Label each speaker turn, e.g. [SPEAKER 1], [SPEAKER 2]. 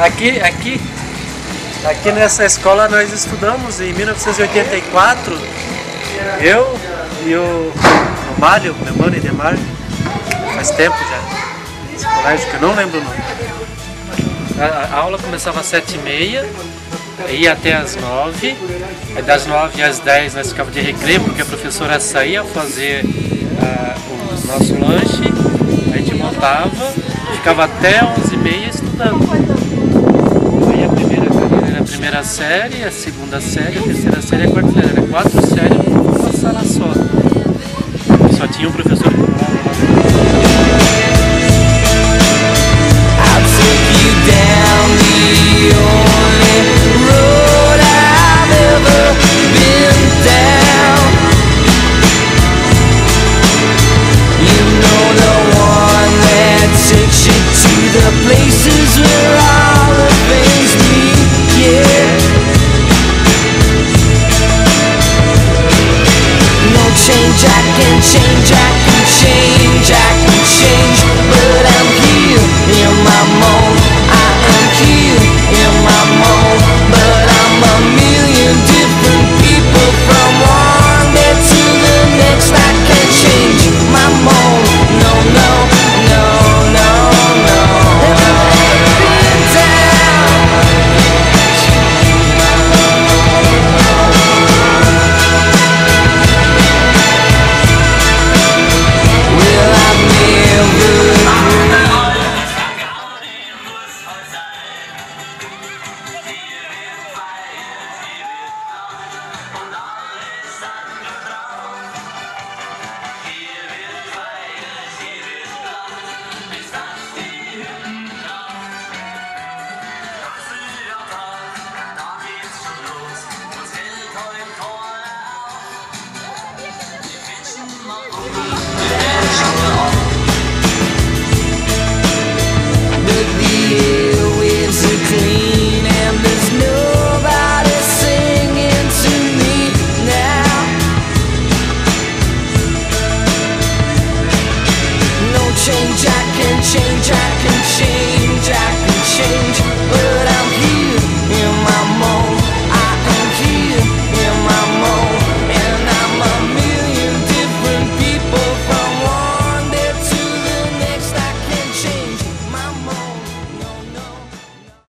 [SPEAKER 1] Aqui, aqui, aqui nessa escola nós estudamos em 1984. Eu e o, o Mário, meu mano Idemar, faz tempo já. Esse colégio que eu não lembro o nome. A, a aula começava às sete e meia, ia até às nove. Aí das nove às dez nós ficávamos de recreio, porque a professora saía fazer uh, o nosso lanche, a gente montava, ficava até onze e meia estudando. Primeira série, a segunda série, a terceira série a quarta série. Era quatro séries numa sala só. Só tinha um professor Jack and chain Jack.